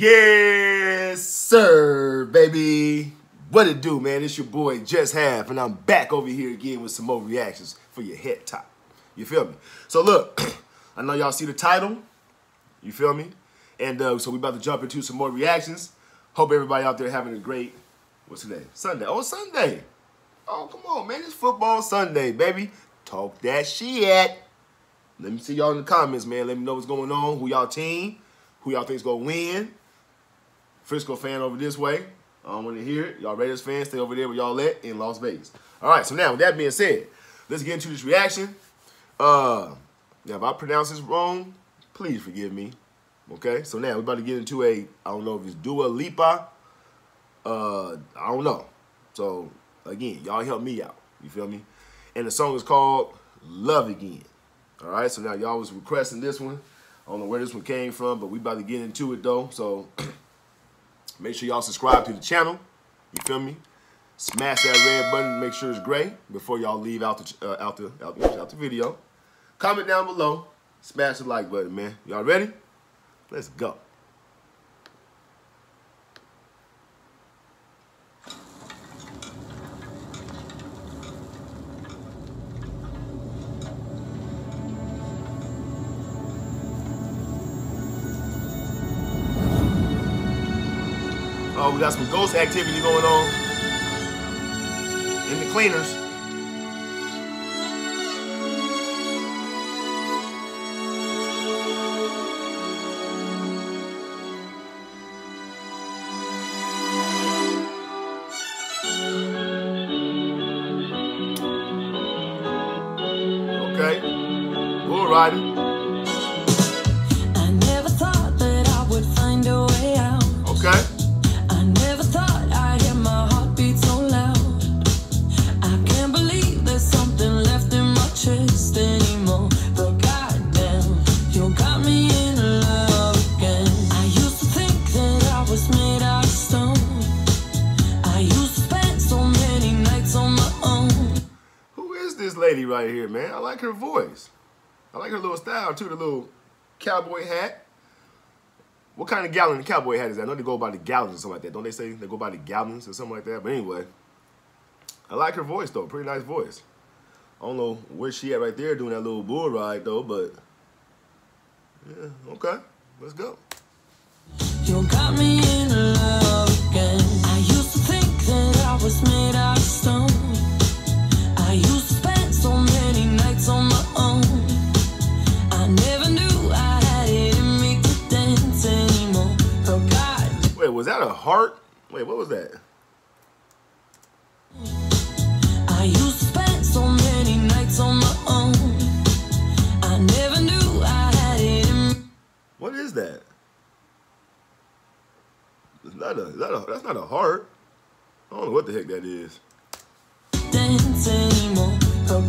Yes, sir, baby. What it do, man? It's your boy Just Half, and I'm back over here again with some more reactions for your head top. You feel me? So look, I know y'all see the title. You feel me? And uh, so we about to jump into some more reactions. Hope everybody out there having a great, what's today? Sunday. Oh, Sunday. Oh, come on, man. It's football Sunday, baby. Talk that shit. Let me see y'all in the comments, man. Let me know what's going on. Who y'all team? Who y'all think's gonna win? Frisco fan over this way. I don't want to hear it. Y'all Raiders fans, stay over there where y'all at in Las Vegas. All right, so now with that being said, let's get into this reaction. Uh, now if I pronounce this wrong, please forgive me. Okay, so now we're about to get into a, I don't know if it's Dua Lipa. Uh, I don't know. So again, y'all help me out. You feel me? And the song is called Love Again. All right, so now y'all was requesting this one. I don't know where this one came from, but we about to get into it though. So make sure y'all subscribe to the channel. You feel me? Smash that red button, make sure it's gray before y'all leave out the uh, out the out, the, out the video. Comment down below. Smash the like button, man. Y'all ready? Let's go. Oh, we got some ghost activity going on in the cleaners. Okay. Bull riding. Lady right here, man? I like her voice. I like her little style too, the little cowboy hat. What kind of gallon cowboy hat is that? I know they go by the gallons or something like that. Don't they say they go by the gallons or something like that? But anyway, I like her voice though. Pretty nice voice. I don't know where she at right there doing that little bull ride though, but yeah, okay. Let's go. You got me in love again. I used to think that I was made out of stone. A heart? Wait, what was that? I used to spend so many nights on my own. I never knew I had it. What is that? It's not a, that a that's not a heart. I don't know what the heck that is. dance anymore. But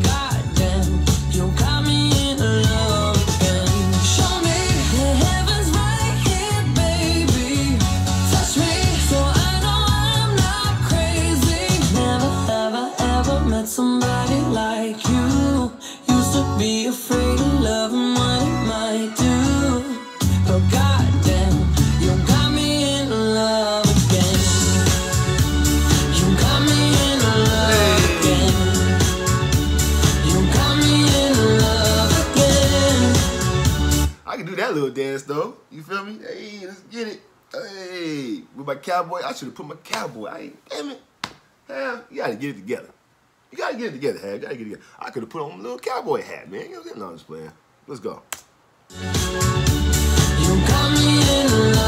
dance though. You feel me? Hey, let's get it. Hey, with my cowboy, I should have put my cowboy. I ain't, damn it. Hell, you gotta get it together. You gotta get it together, Hal. You gotta get it together. I could have put on a little cowboy hat, man. You know, getting on this player. Let's go. You got me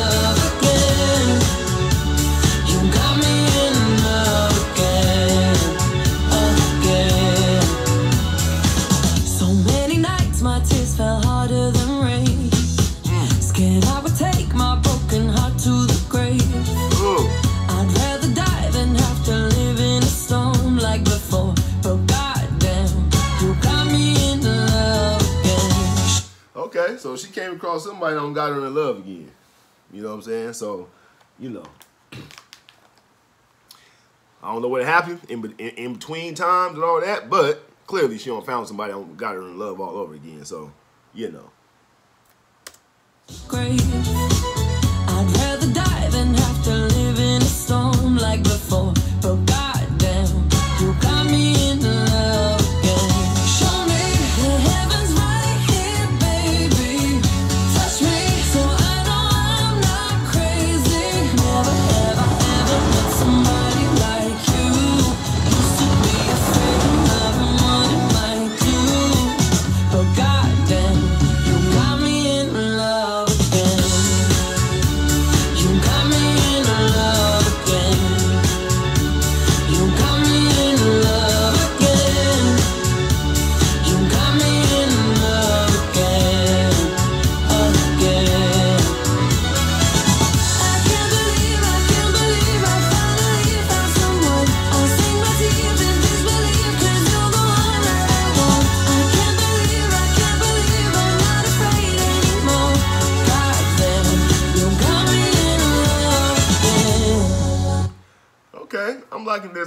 So she came across somebody that got her in love again. You know what I'm saying? So, you know. I don't know what happened in, in, in between times and all that, but clearly she don't found somebody that got her in love all over again. So, you know. grave. I'd rather die Okay,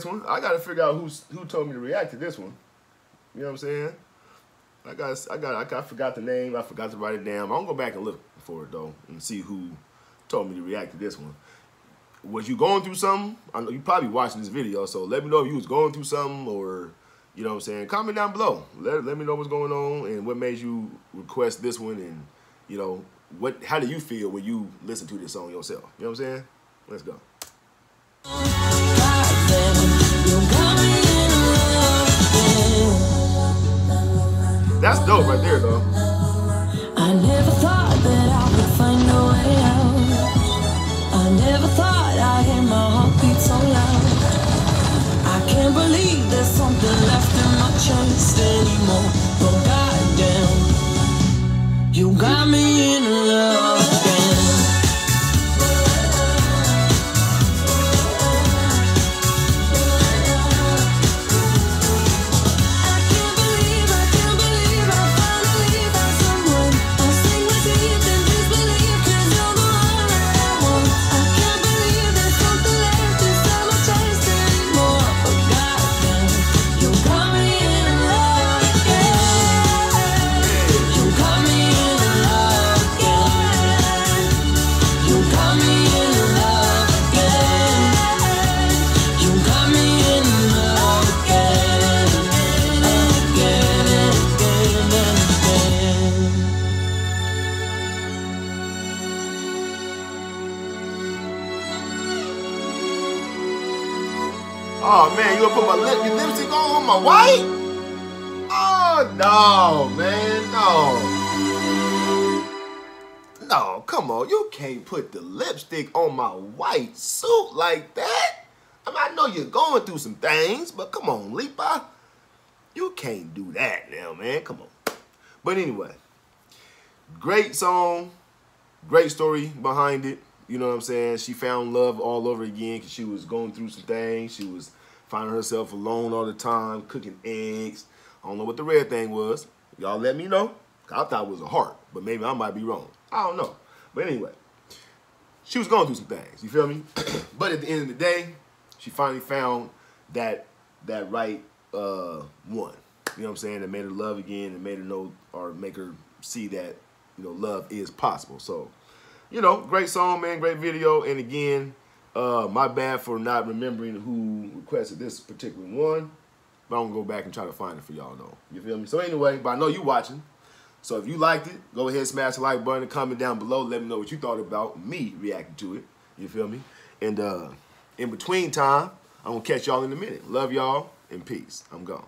one. I gotta figure out who's who told me to react to this one. You know what I'm saying? I got, I got, I, got, I forgot the name. I forgot to write it down. I'm gonna go back and look for it though and see who told me to react to this one. Was you going through something? I know you probably watching this video, so let me know if you was going through something or, you know what I'm saying. Comment down below. Let, let me know what's going on and what made you request this one and, you know, what. How do you feel when you listen to this song yourself? You know what I'm saying? Let's go. That's dope right there, though. I never thought that I would find a way out. I never thought I'd hear my heartbeat so loud. I can't believe there's something left in my chest anymore. But goddamn, you got me Oh man, you gonna put my lip, your lipstick on, my white? Oh no, man, no. No, come on, you can't put the lipstick on my white suit like that. I mean, I know you're going through some things, but come on, Lipa. You can't do that now, man. Come on. But anyway, great song, great story behind it. You know what I'm saying? She found love all over again because she was going through some things. She was finding herself alone all the time, cooking eggs. I don't know what the red thing was. Y'all let me know. I thought it was a heart, but maybe I might be wrong. I don't know. But anyway, she was going through some things. You feel me? but at the end of the day, she finally found that that right uh, one. You know what I'm saying? That made her love again and made her know or make her see that you know love is possible. So, you know, great song, man, great video. And again, uh, my bad for not remembering who requested this particular one. But I'm gonna go back and try to find it for y'all though. You feel me? So anyway, but I know you watching. So if you liked it, go ahead, smash the like button, comment down below. Let me know what you thought about me reacting to it. You feel me? And uh, in between time, I'm gonna catch y'all in a minute. Love y'all and peace. I'm gone.